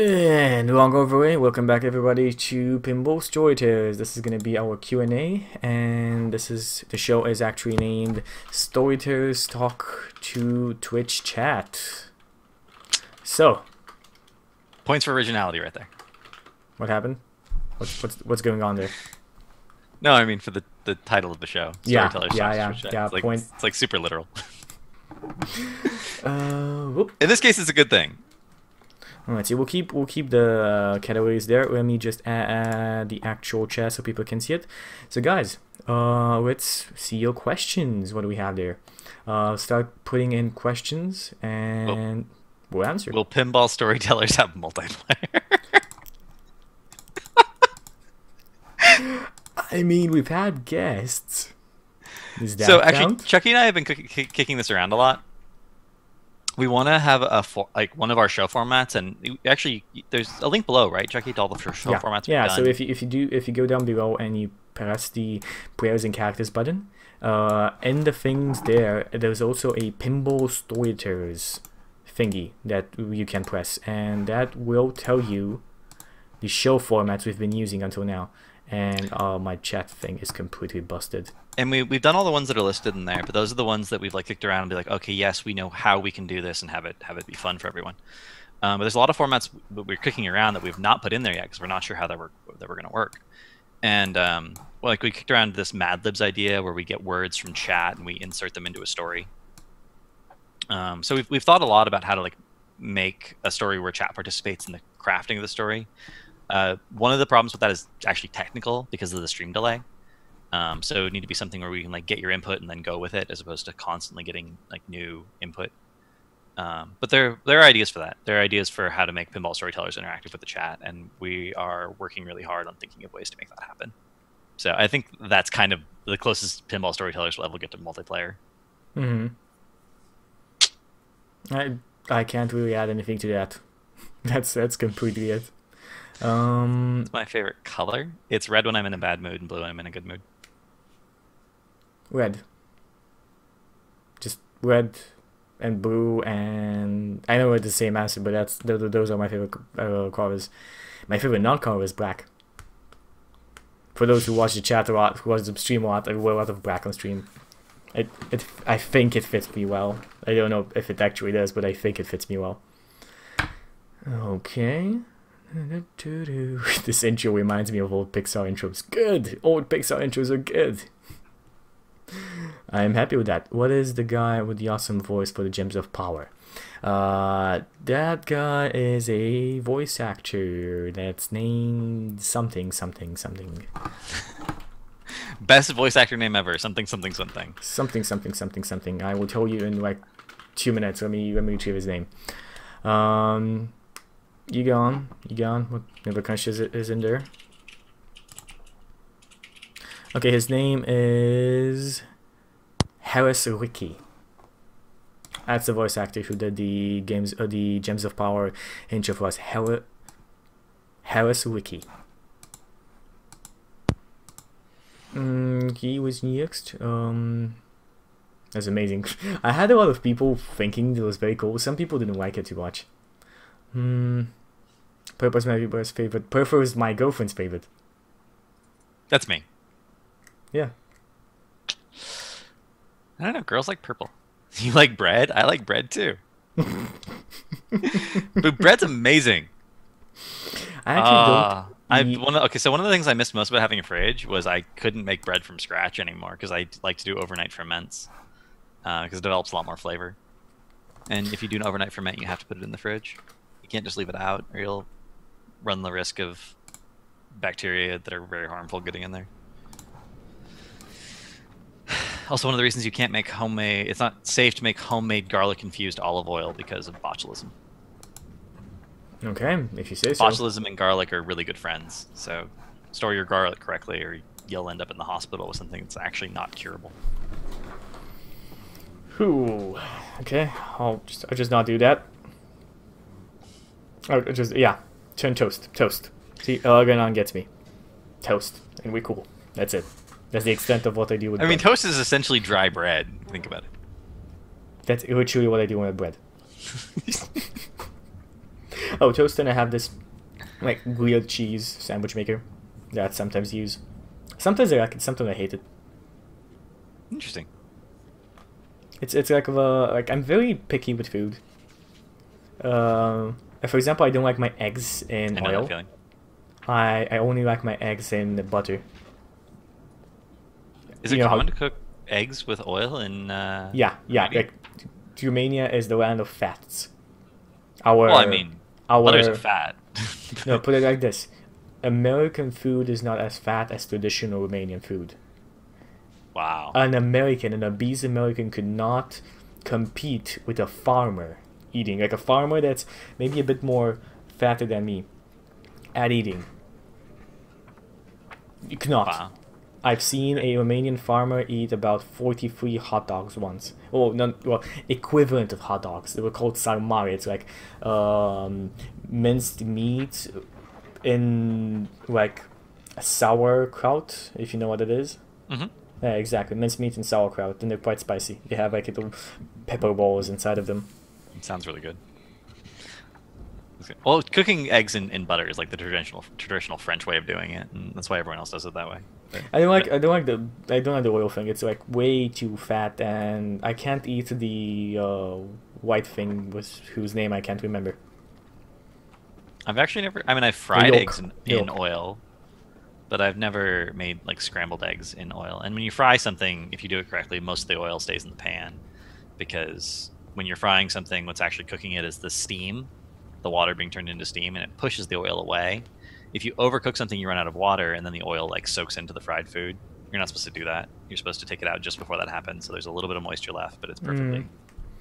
And long overway, welcome back everybody to Pinball Storytellers. This is going to be our Q&A and this is the show is actually named Storytellers Talk to Twitch Chat. So, Points for originality right there. what happened? What's what's what's going on there? No, I mean for the, the title of the show. Yeah, Storytellers yeah, Talk yeah, yeah, It's like, point- it's like super literal. Uh, whoop. In this case, it's a good thing. Alright, so we'll keep we'll keep the uh, categories there. Let me just add, the actual chat so people can see it. So guys, uh, let's see your questions. What do we have there? Uh, start putting in questions and we'll answer. Will pinball storytellers have multiplayer? I mean, we've had guests. So actually, count? Chucky and I have been kick- kick- kicking this around a lot. We want to have a for- like one of our show formats, and actually, there's a link below, right, Chucky, to all the show yeah, formats. yeah. So if you if you do if you go down below and you press the players and characters button, uh, in the things there, there's also a pinball storytellers thingy that you can press, and that will tell you the show formats we've been using until now. And uh, my chat thing is completely busted. And we we've done all the ones that are listed in there, but those are the ones that we've like kicked around and be like, okay, yes, we know how we can do this and have it have it be fun for everyone. Um, but there's a lot of formats we're kicking around that we've not put in there yet because we're not sure how that work that we're going to work. And um, well, like we kicked around this Mad Libs idea where we get words from chat and we insert them into a story. Um, so we've we've thought a lot about how to like make a story where chat participates in the crafting of the story. Uh, one of the problems with that is actually technical because of the stream delay. Um, so it would need to be something where we can like get your input and then go with it, as opposed to constantly getting like new input. Um, but there there are ideas for that. There are ideas for how to make pinball storytellers interactive with the chat, and we are working really hard on thinking of ways to make that happen. So I think that's kind of the closest pinball storytellers will ever get to multiplayer. hmm I I can't really add anything to that. That's that's completely it. Um, It's my favorite color. It's red when I'm in a bad mood and blue when I'm in a good mood. Red. Just red and blue and I know it's the same answer, but that's th- th- those are my favorite uh, colors. My favorite non-color is black. For those who watch the chat a lot, who watch the stream a lot, I wear a lot of black on stream. It, it, I think it fits me well. I don't know if it actually does, but I think it fits me well. Okay. This intro reminds me of old Pixar intros. Good! Old Pixar intros are good. I'm happy with that. What is the guy with the awesome voice for the Gems of Power? Uh, that guy is a voice actor that's named something, something, something, Best voice actor name ever. Something something something. something, something, something, something. I will tell you in like two minutes. Let me let me retrieve his name. Um, Egon, Egon, what number country is, it, is in there? Okay, his name is Harris Ricky. That's the voice actor who did the games, uh, the Gems of Power intro for us. Har- Harris Ricky. Mm, he was next. Um, that's amazing. I had a lot of people thinking it was very cool. Some people didn't like it too much. Hmm. Purple is my favorite. Purple is my girlfriend's favorite. That's me. Yeah. I don't know. Girls like purple. You like bread? I like bread too. but bread's amazing. I actually Uh, I eat- one of, okay. So one of the things I missed most about having a fridge was I couldn't make bread from scratch anymore because I like to do overnight ferments because it develops a lot more flavor. And if you do an overnight ferment, you have to put it in the fridge. You can't just leave it out, or you'll run the risk of bacteria that are very harmful getting in there. Also, one of the reasons you can't make homemade, it's not safe to make homemade garlic infused olive oil because of botulism. Okay, if you say so. Botulism and garlic are really good friends. So store your garlic correctly, or you'll end up in the hospital with something that's actually not curable. Whew. Okay, I'll just I'll just not do that. Oh, just yeah, turn toast, toast. See, Algernon gets me. Toast, and we cool. That's it. That's the extent of what I do with. I mean, toast is essentially dry bread. Think about it. That's literally what I do with bread. Oh, toast and I have this like grilled cheese sandwich maker that I sometimes use. Sometimes I like it, sometimes I hate it. Interesting. It's it's like of a like I'm very picky with food. Uh, for example, I don't like my eggs in I oil. I I only like my eggs in butter. Is it You know how- common to cook eggs with oil in? Uh, Yeah, yeah. Maybe. Like Romania is the land of fats. Our Well, I mean, our butters are fat. no, put it like this: American food is not as fat as traditional Romanian food. wow. An American, an obese American, could not compete with a farmer eating like a farmer that's maybe a bit more fatter than me at eating. You cannot. wow. I've seen a Romanian farmer eat about 43 hot dogs once. Oh, no, well, equivalent of hot dogs. They were called sarmale. It's like um, minced meat in like sauerkraut, if you know what it is. hmm Yeah, exactly. Minced meat and sauerkraut, and they're quite spicy. They have like little pepper balls inside of them. It sounds really good. Okay. Well, cooking eggs in, in butter is like the traditional traditional French way of doing it, and that's why everyone else does it that way. But- I don't like but- I don't like the I don't like the oil thing. It's like way too fat, and I can't eat the uh, white thing with whose name I can't remember. I've actually never. I mean, I've fried eggs in, in oil, but I've never made like scrambled eggs in oil. And when you fry something, if you do it correctly, most of the oil stays in the pan, because when you're frying something, what's actually cooking it is the steam, the water being turned into steam, and it pushes the oil away. If you overcook something, you run out of water, and then the oil like soaks into the fried food. You're not supposed to do that. You're supposed to take it out just before that happens, so there's a little bit of moisture left, but it's perfectly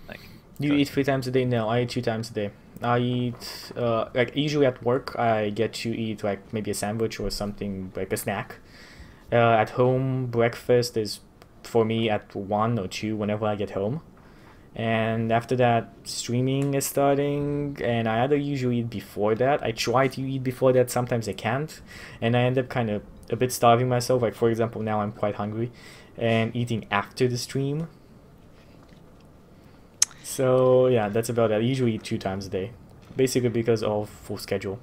like. You good. eat three times a day? No, I eat two times a day. I eat uh, like usually at work. I get to eat like maybe a sandwich or something like a snack. Uh, at home, breakfast is for me at one or two whenever I get home. And after that, streaming is starting, and I either usually eat before that. I try to eat before that. Sometimes I can't, and I end up kind of a bit starving myself. Like for example, now I'm quite hungry, and eating after the stream. So yeah, that's about it. I usually eat two times a day, basically because of full schedule.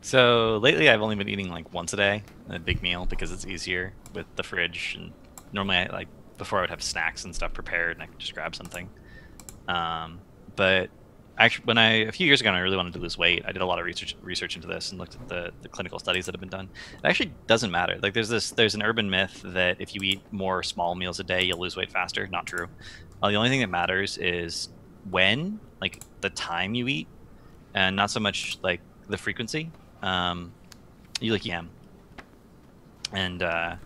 So lately, I've only been eating like once a day, a big meal, because it's easier with the fridge. And normally, I like before I would have snacks and stuff prepared, and I could just grab something. Um, but actually, when I a few years ago, I really wanted to lose weight, I did a lot of research research into this and looked at the, the clinical studies that have been done. It actually doesn't matter. Like there's this there's an urban myth that if you eat more small meals a day, you'll lose weight faster. Not true. Uh, the only thing that matters is when, like the time you eat, and not so much like the frequency. Um, you like yam, and uh,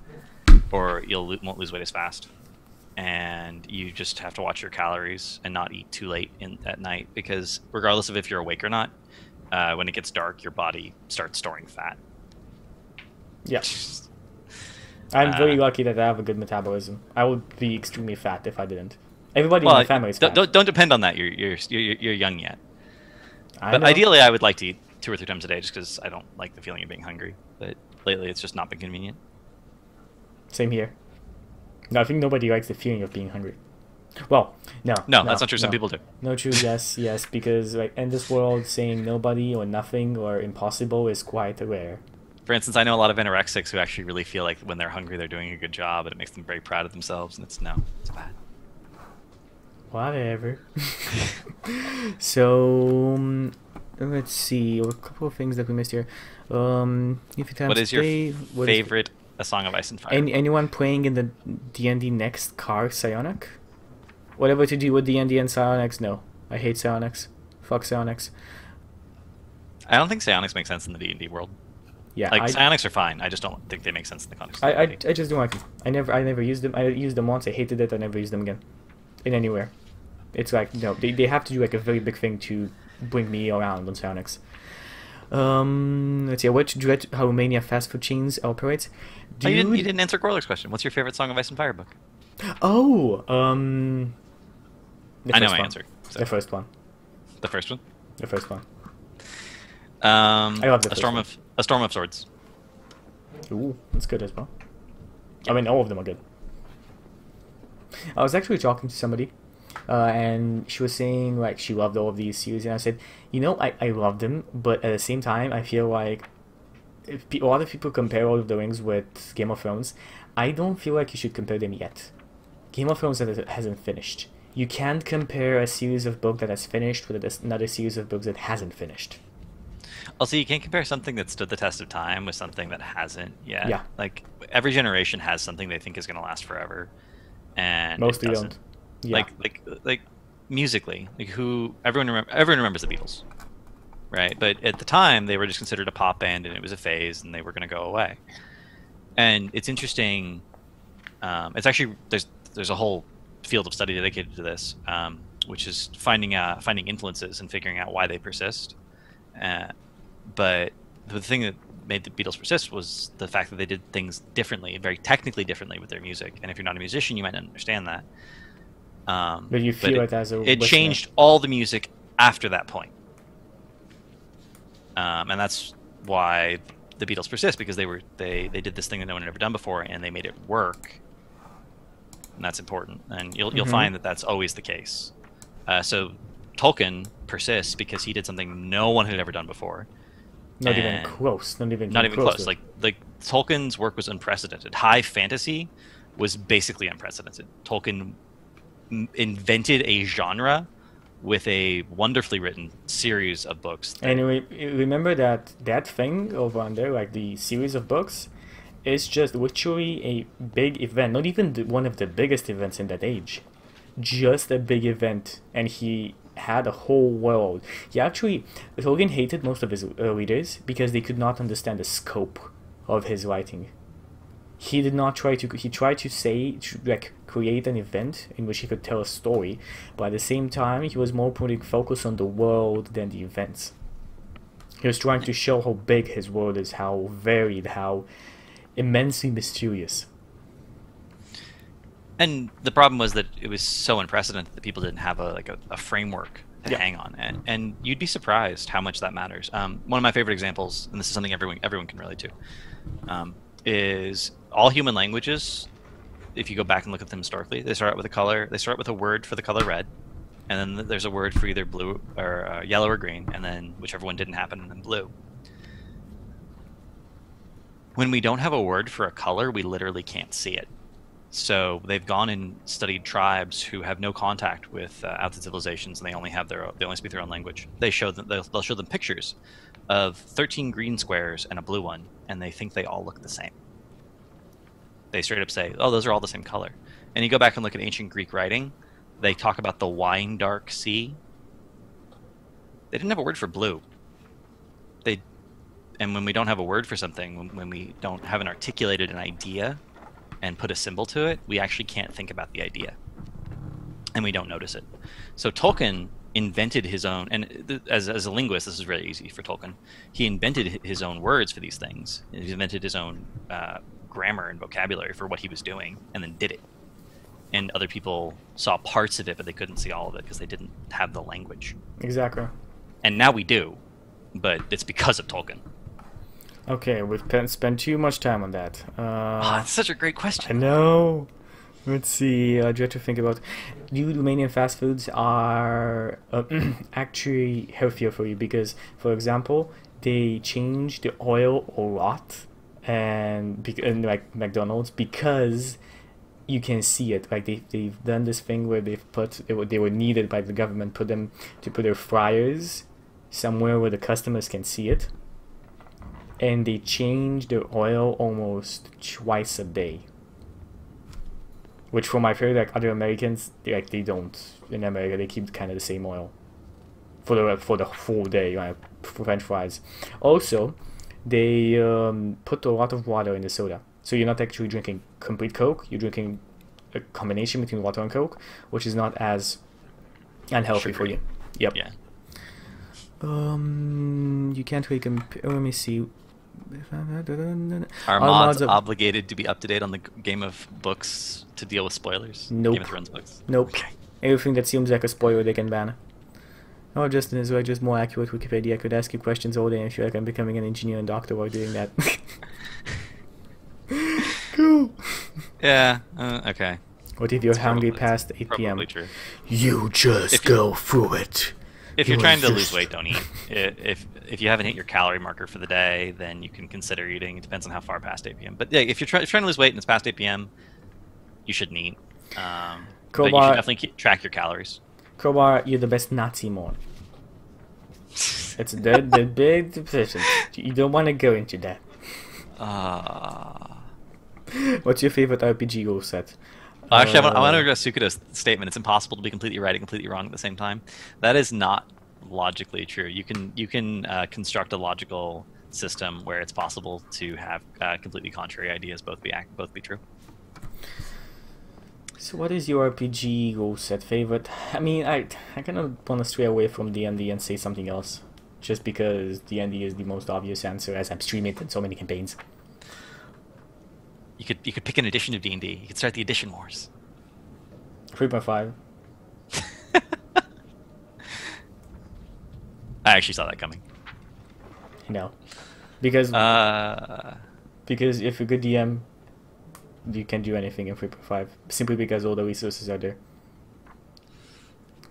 or you'll won't lose weight as fast. And you just have to watch your calories and not eat too late in at night because regardless of if you're awake or not, uh, when it gets dark, your body starts storing fat. Yeah, I'm very Uh, lucky that I have a good metabolism. I would be extremely fat if I didn't. Everybody well, in my family is don't, fat. don't, don't depend on that. You're you're you're, you're young yet. I But know. ideally, I would like to eat two or three times a day just because I don't like the feeling of being hungry. But lately, it's just not been convenient. Same here. No, I think nobody likes the feeling of being hungry. Well, no. No, that's not true. Some no. people do. No, true. Yes, yes. Because like in this world, saying nobody or nothing or impossible is quite rare. For instance, I know a lot of anorexics who actually really feel like when they're hungry, they're doing a good job, and it makes them very proud of themselves. And it's no, it's bad. Whatever. so um, let's see. A couple of things that we missed here. Um, if you What is your day, what is- favorite A Song of Ice and Fire? Any, anyone playing in the D and D next car Psionic? Whatever to do with D and D and Psionics? No, I hate Psionics. Fuck Psionics. I don't think psionics make sense in the D and D world. Yeah, Like I, psionics are fine. I just don't think they make sense in the context. I, I, I just don't like them. I never I never used them. I used them once. I hated it. I never used them again, in anywhere. It's like no, they, they have to do like a very big thing to bring me around on Psionics. Um, let's see. What dread how Romania fast food chains operate? Oh, you, didn't, you didn't answer Gorler's question. What's your favorite Song of Ice and Fire book? Oh, um, I know my one. answer. so- The first one. The first one. The first one. Um, I love the a storm one. of a storm of swords. Ooh, that's good as well. I mean, all of them are good. I was actually talking to somebody uh, and she was saying like she loved all of these series, and I said, you know, I I love them, but at the same time, I feel like if pe- a lot of people compare Lord of the Rings with Game of Thrones, I don't feel like you should compare them yet. Game of Thrones has- hasn't finished. You can't compare a series of books that has finished with another series of books that hasn't finished. Also, you can't compare something that stood the test of time with something that hasn't yet. Yeah. Like every generation has something they think is going to last forever, and Mostly don't. Yeah. Like like like musically, like who everyone remember everyone remembers the Beatles, right? But at the time, they were just considered a pop band, and it was a phase, and they were going to go away. And it's interesting. Um, it's actually there's there's a whole field of study dedicated to this, um, which is finding uh, finding influences and figuring out why they persist. Uh, but the thing that made the Beatles persist was the fact that they did things differently, very technically differently with their music. And if you're not a musician, you might not understand that. Um, But you feel it, it as a it listener. changed all the music after that point. Um, and that's why the Beatles persist because they were they they did this thing that no one had ever done before and they made it work. And that's important, and you'll you'll Mhm. find that that's always the case. Uh, so Tolkien persists because he did something no one had ever done before. Not even close. Not even. Not even close. it. Like like Tolkien's work was unprecedented. High fantasy was basically unprecedented. Tolkien invented a genre with a wonderfully written series of books. that- Anyway, remember that that thing over under, like the series of books, is just literally a big event. Not even the, one of the biggest events in that age. Just a big event, and he had a whole world. He actually, Tolkien hated most of his uh, readers because they could not understand the scope of his writing. He did not try to. He tried to say, to, like, create an event in which he could tell a story, but at the same time, he was more putting focus on the world than the events. He was trying to show how big his world is, how varied, how immensely mysterious. and the problem was that it was so unprecedented that people didn't have a like a, a framework to Yeah. hang on, and and you'd be surprised how much that matters. Um, one of my favorite examples, and this is something everyone everyone can relate to, um, is all human languages. If you go back and look at them historically, they start out with a color. They start with a word for the color red, and then there's a word for either blue or uh, yellow or green, and then whichever one didn't happen, and then blue. When we don't have a word for a color, we literally can't see it. So they've gone and studied tribes who have no contact with uh, outside civilizations, and they only have their they only speak their own language. They show them they'll, they'll show them pictures of 13 green squares and a blue one, and they think they all look the same. They straight up say, "Oh, those are all the same color." And you go back and look at ancient Greek writing, they talk about the wine dark sea. They didn't have a word for blue. They, and when we don't have a word for something, when, when we don't have an articulated an idea, and put a symbol to it, we actually can't think about the idea. And we don't notice it. So Tolkien invented his own, and th- as, as a linguist, this is really easy for Tolkien. He invented his own words for these things. He invented his own uh, grammar and vocabulary for what he was doing, and then did it. And other people saw parts of it, but they couldn't see all of it because they didn't have the language. Exactly. And now we do, but it's because of Tolkien. Okay, we've spent, too much time on that. Oh, Uh, that's such a great question. I know. Let's see. I try to think about. Do Romanian fast foods are uh, actually healthier for you because, for example, they change the oil a lot, and, and like McDonald's because you can see it. Like they they've done this thing where they've put they were, they were needed by the government put them to put their fryers somewhere where the customers can see it, and they change the oil almost twice a day which for my favorite like other Americans they, like they don't in America they keep kind of the same oil for the for the full day for French fries. Also, they um, put a lot of water in the soda, so you're not actually drinking complete Coke. You're drinking a combination between water and Coke, which is not as unhealthy for you. Yep. Yeah. Um, you can't really compare. Let me see. Are Are mods mods of- obligated to be up to date on the game of books to deal with spoilers? Nope. Game of Thrones books. Nope. Okay. Everything that seems like a spoiler they can ban. Oh, Justin is right, just more accurate Wikipedia. I could ask you questions all day and feel like I'm becoming an engineer and doctor while doing that. cool. Yeah. Uh, okay. What if you're hungry probably- past 8 p.m.? True. You just If you- go through it. If You you're trying to lose weight, don't eat. If if you haven't hit your calorie marker for the day, then you can consider eating. It depends on how far past 8 p.m. But yeah, if you're, try, if you're trying to lose weight and it's past 8 p.m., you shouldn't eat. Um, but you should definitely keep, track your calories. Crowbar, you're the best Nazi mod. It's the the big decision. You don't want to go into that. Uh, What's your favorite RPG rule set? actually, I want, I want to address Sukuda's statement. It's impossible to be completely right and completely wrong at the same time. That is not logically true. You can you can uh, construct a logical system where it's possible to have uh, completely contrary ideas both be ac- both be true. So what is your RPG rule set favorite? I mean, I I kind of want to stray away from D&D and say something else, just because D&D is the most obvious answer as I'm streaming it in so many campaigns. You could you could pick an edition of D and D. You could start the edition wars. 3.5. I actually saw that coming. No. because Uh, because if a good DM, you can do anything in 3.5 simply because all the resources are there.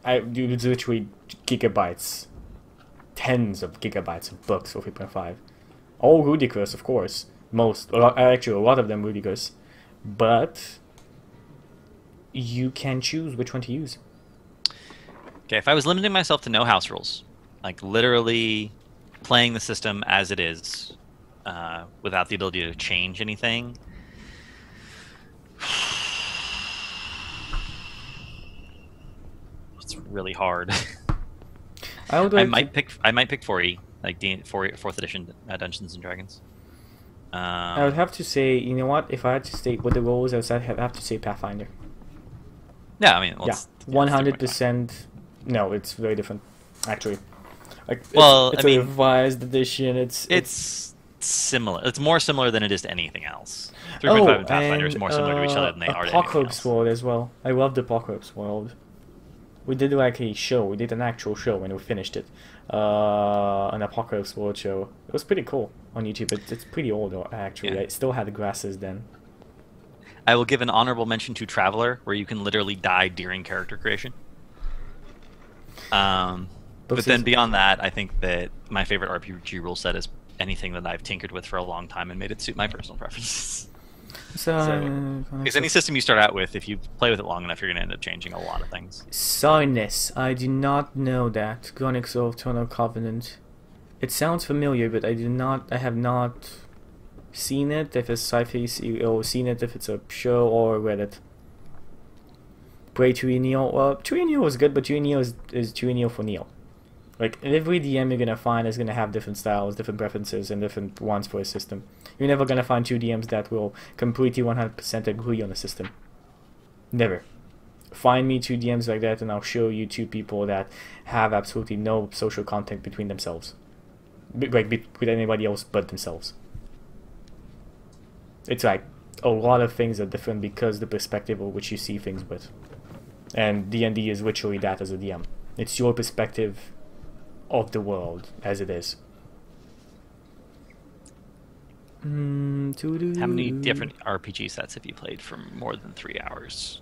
I do literally gigabytes, tens of gigabytes of books for 3.5. All ludicrous, of course. Most, actually, a lot of them ludicrous, but you can choose which one to use. okay, if I was limiting myself to no house rules, like literally playing the system as it is, uh, without the ability to change anything. It's really hard. I would I like to- might pick. I might pick 4E, like D, 4, fourth edition uh, Dungeons and Dragons. Um, I would have to say, you know what? If I had to state what the rules, I would have have to say Pathfinder. yeah, I mean, let's, yeah, one hundred 0.5. percent. No, it's very different, actually. Like, it's- Well, it's, I a mean, revised edition. It's It's similar. It's more similar than it is to anything else. 3.5 and Pathfinder is more similar to each other than they uh, are to anything Apocalypse. World as well. I love the Apocalypse World. We did like a show. We did an actual show when we finished it. Uh, an Apocalypse World show. It was pretty cool on YouTube. It, it's pretty old though, actually. Yeah. It still had the grasses then. I will give an honorable mention to Traveller, where you can literally die during character creation. Um, but then beyond that, I think that my favorite RPG rule set is anything that I've tinkered with for a long time and made it suit my personal preferences. So, uh, Because any system you start out with, if you play with it long enough, you're going to end up changing a lot of things. Sinus. I do not know that. Chronicles of Eternal Covenant. It sounds familiar, but I do not. I have not seen it. If it's sci-fi, or seen it if it's a show or read it. Play Chewie Neo. Well, Chewie Neo was good, but Chewie Neo is, is Chewie Neo for Neo. Like every DM you're gonna find is gonna have different styles, different preferences, and different wants for a system. You're never gonna find two DMs that will completely 100% agree on a system. Never find me two DMs like that, and I'll show you two people that have absolutely no social contact between themselves, Be- like be- with anybody else but themselves. It's like a lot of things are different because the perspective of which you see things with, and D and D is literally that as a DM. It's your perspective of the world as it is. Mm. How many different RPG sets have you played for more than three hours?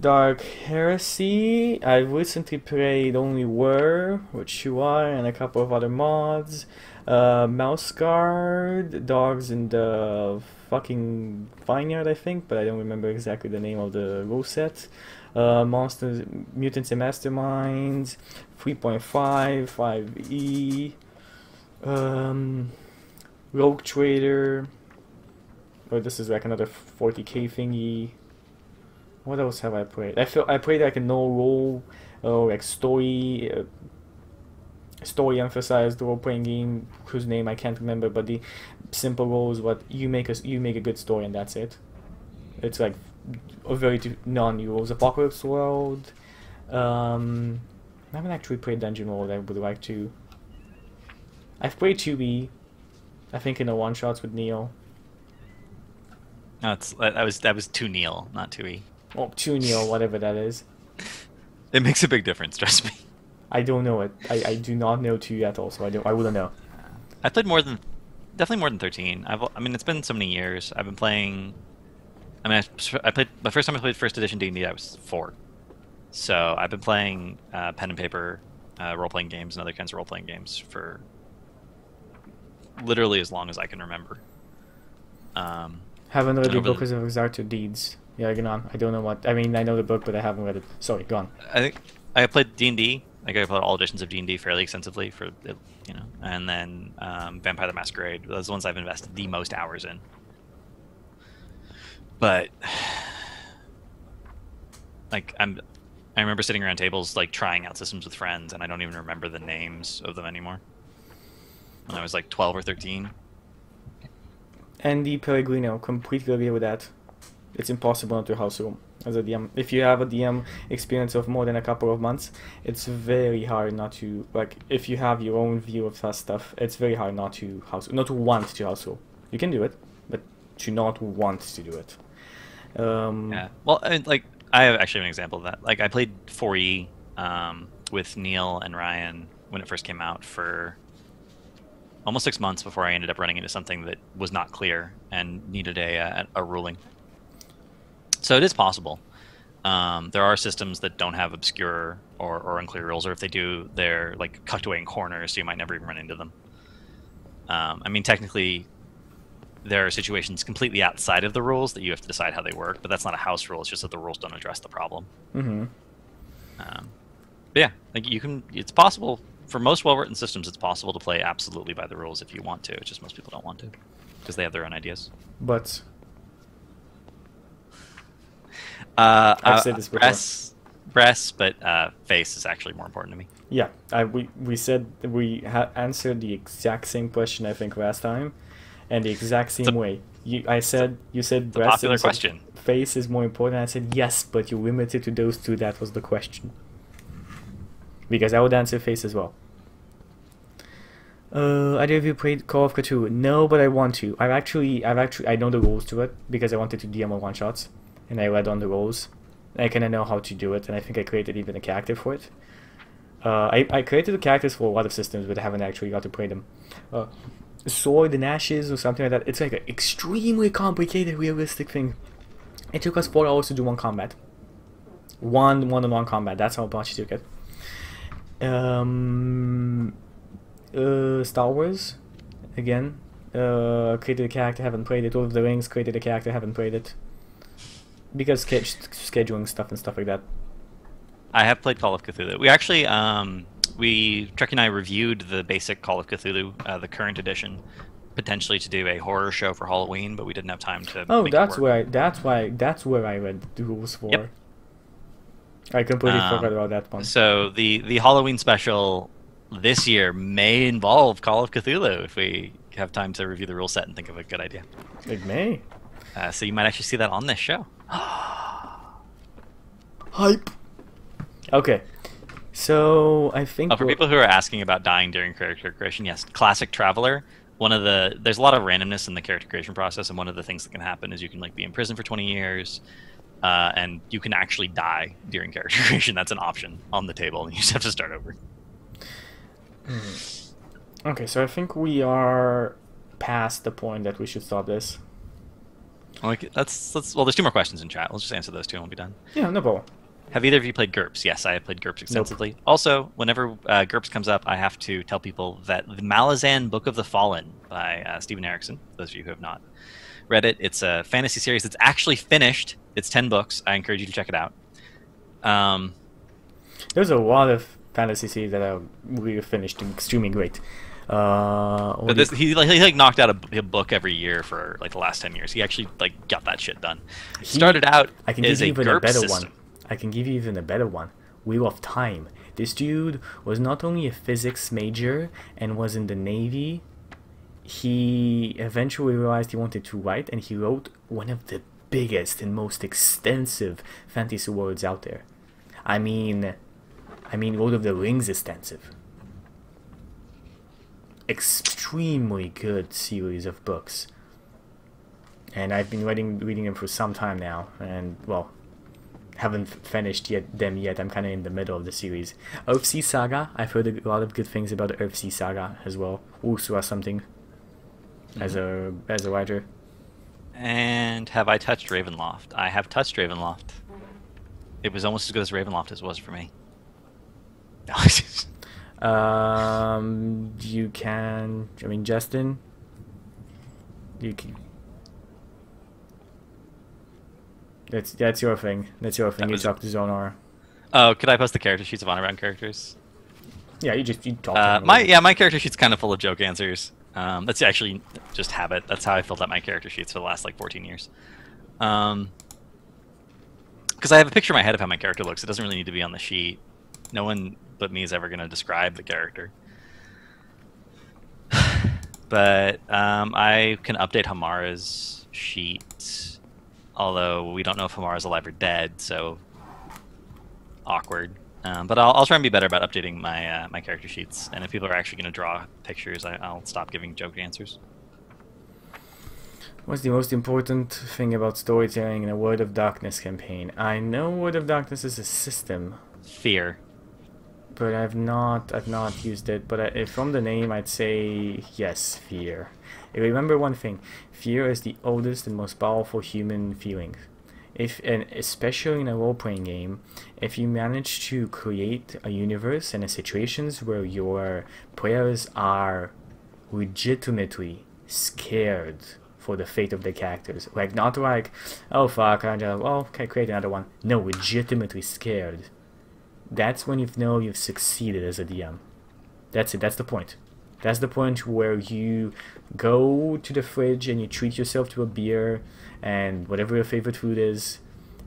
Dark Heresy. I recently played only Were, which you are, and a couple of other mods. Uh, Mouse Guard, Dogs in the fucking Vineyard, I think, but I don't remember exactly the name of the rule set. Uh, Monsters, Mutants and Masterminds, 3.5, 5e. Um, Rogue Trader. Oh, this is like another 40k thingy. What else have I played? I feel I played like a no role, uh, like story, uh, story emphasized role playing game whose name I can't remember, but the simple role is what you make a you make a good story and that's it. It's like a very d- non rules apocalypse world. Um, I haven't actually played Dungeon World. I would like to. I've played 2B. I think in the one shots with Neil. No, it's that was that was two Neil, not two E. Or 2 Neo, whatever that is. It makes a big difference, trust me. I don't know it. I, I do not know two at all, so I don't. I wouldn't know. I played more than, definitely more than thirteen. I've, I mean, it's been so many years. I've been playing. I mean, I, I played the first time I played first edition D and D. I was four, So I've been playing uh, pen and paper uh, role playing games and other kinds of role playing games for literally as long as I can remember. Um, Haven't read the book the- of Exarcher Deeds. Yeah, go on. I don't know what. I mean, I know the book, but I haven't read it. Sorry, go on. I think I played D and D. Like I played all editions of D and D fairly extensively for it, you know, and then um, Vampire the Masquerade. Those are the ones I've invested the most hours in. But like I'm, I remember sitting around tables like trying out systems with friends, and I don't even remember the names of them anymore. When I was like twelve or thirteen. Andy Pellegrino, completely agree with that. It's impossible not to house room as a DM. If you have a DM experience of more than a couple of months, it's very hard not to like. If you have your own view of that stuff, it's very hard not to house, not to want to house room. You can do it, but to not want to do it. Um, Yeah. Well, mean, like I have actually an example of that. Like I played 4E um, with Neil and Ryan when it first came out for almost six months before I ended up running into something that was not clear and needed a a, a ruling. So it is possible. Um, there are systems that don't have obscure or, or unclear rules, or if they do, they're like tucked away in corners, so you might never even run into them. Um, I mean, technically, there are situations completely outside of the rules that you have to decide how they work, but that's not a house rule. It's just that the rules don't address the problem. hmm Um, but yeah, like you can. It's possible for most well-written systems. It's possible to play absolutely by the rules if you want to. It's just most people don't want to because they have their own ideas. But Uh, I've uh, said this before. breasts, breasts, but uh, face is actually more important to me. yeah, I we we said we ha- answered the exact same question I think last time, and the exact same a- way. You, I said you said breast popular and you said question. Face is more important. I said yes, but you limited to those two. That was the question. Because I would answer face as well. Uh, either of you played Call of Cthulhu? No, but I want to. I've actually, I've actually, I know the rules to it because I wanted to DM on one shots, and I read on the rules. I kind of know how to do it, and I think I created even a character for it. Uh, I, I created the characters for a lot of systems, but I haven't actually got to play them. Uh, Sword and Ashes or something like that. It's like an extremely complicated, realistic thing. It took us four hours to do one combat. One one-on-one combat. That's how much it took it. Um, uh, Star Wars, again. Uh, created a character, haven't played it. Lord of the Rings, created a character, haven't played it. Because ske- scheduling stuff and stuff like that. I have played Call of Cthulhu. We actually, um, we Trek and I reviewed the basic Call of Cthulhu, uh, the current edition, potentially to do a horror show for Halloween, but we didn't have time to. Oh, that's where I, that's why that's where I read the rules for. Yep. I completely Um, forgot about that one. So the the Halloween special this year may involve Call of Cthulhu if we have time to review the rule set and think of a good idea. It may. Uh, so you might actually see that on this show. Hype. Okay. So I think Oh, for people who are asking about dying during character creation, yes, classic traveller. One of the there's a lot of randomness in the character creation process, and one of the things that can happen is you can like be in prison for 20 years, uh, and you can actually die during character creation. That's an option on the table, and you just have to start over. Okay, so I think we are past the point that we should stop this. Like that's that's well, there's two more questions in chat. We'll just answer those two and we'll be done. Yeah, no problem. Have either of you played GURPS? Yes, I have played GURPS extensively. Also, whenever uh, GURPS comes up, I have to tell people that the Malazan Book of the Fallen by uh, Steven Erikson, those of you who have not read it, it's a fantasy series that's actually finished. It's 10 books. I encourage you to check it out. Um, There's a lot of fantasy series that are really finished and extremely great. Uh, but this, he, like, he like knocked out a book every year for like the last 10 years. He actually like got that shit done. He- Started out I can as a even GURPS a better system. one. I can give you even a better one. Wheel of Time. This dude was not only a physics major and was in the Navy, he eventually realized he wanted to write and he wrote one of the biggest and most extensive fantasy worlds out there. I mean, I mean, Lord of the Rings extensive. Extremely good series of books and I've been reading reading them for some time now, and well, haven't finished yet them yet. I'm kind of in the middle of the series. Earthsea Saga. I've heard a lot of good things about the Earthsea Saga as well. Ursula something as a as a writer. And have I touched Ravenloft? I have touched Ravenloft. it was almost as good as Ravenloft as was for me. um, you can. I mean, Justin, you can. That's that's your thing. That's your thing. That You talk to Zonar. oh, could I post the character sheets of on around characters? Yeah, you just you talk. Uh, my yeah, my character sheet's kind of full of joke answers. Um, that's actually just habit. That's how I filled out my character sheets for the last like 14 years. Um, because I have a picture in my head of how my character looks. It doesn't really need to be on the sheet. No one but me is ever going to describe the character. but um, I can update Hamara's sheet, although we don't know if Hamara's alive or dead, so awkward. Um, but I'll, I'll try and be better about updating my uh, my character sheets. And if people are actually going to draw pictures, I, I'll stop giving joke answers. What's the most important thing about storytelling in a World of Darkness campaign? I know World of Darkness is a system, Fear. but I've not I've not used it. But I, from the name, I'd say yes, fear. Remember one thing: fear is the oldest and most powerful human feeling. If and especially in a role-playing game, if you manage to create a universe and a situations where your players are legitimately scared for the fate of the characters, like not like, oh fuck, I just, well, okay, create another one. No, legitimately scared that's when you know you've succeeded as a DM. That's it. That's the point. That's the point where you go to the fridge and you treat yourself to a beer and whatever your favorite food is,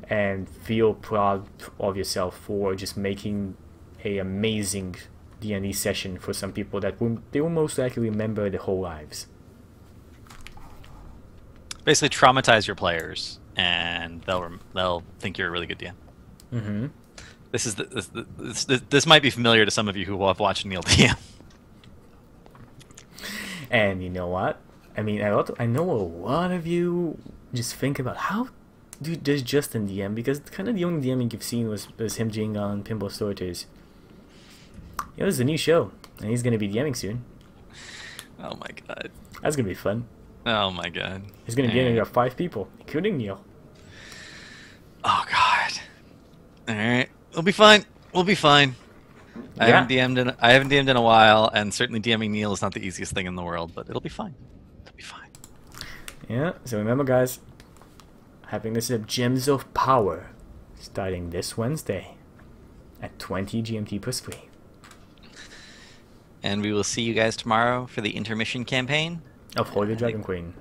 and feel proud of yourself for just making a amazing D&D session for some people that will they will most likely remember their whole lives. Basically, traumatize your players, and they'll rem- they'll think you're a really good DM. Mm-hmm. This is the, this, this, this, this might be familiar to some of you who have watched Neil DM. And you know what? I mean, I lot I know a lot of you just think about how do does Justin DM because kind of the only DMing you've seen was was him doing on Pinball Stories. You know, there's a new show, and he's gonna be DMing soon. Oh my god. That's gonna be fun. Oh my god. He's gonna be Alright. DMing about five people, including Neil. Oh god. All right, we'll be fine. We'll be fine. I Yeah. haven't DM'd in I haven't DM'd in a while, and certainly DMing Neil is not the easiest thing in the world, but it'll be fine. It'll be fine. Yeah. So remember, guys, having this up Gems of Power, starting this Wednesday at 20 GMT plus three. And we will see you guys tomorrow for the intermission campaign. Of Holy Dragon think- Queen.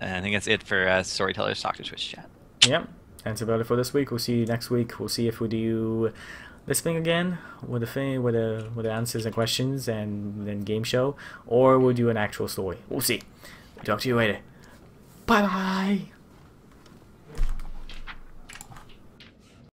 And I think that's it for uh, Storytellers Talk to Twitch chat. Yep. That's about it for this week. We'll see you next week. We'll see if we do this thing again with the thing with the with the answers and questions and then game show, or we'll do an actual story. We'll see. Talk to you later. Bye bye.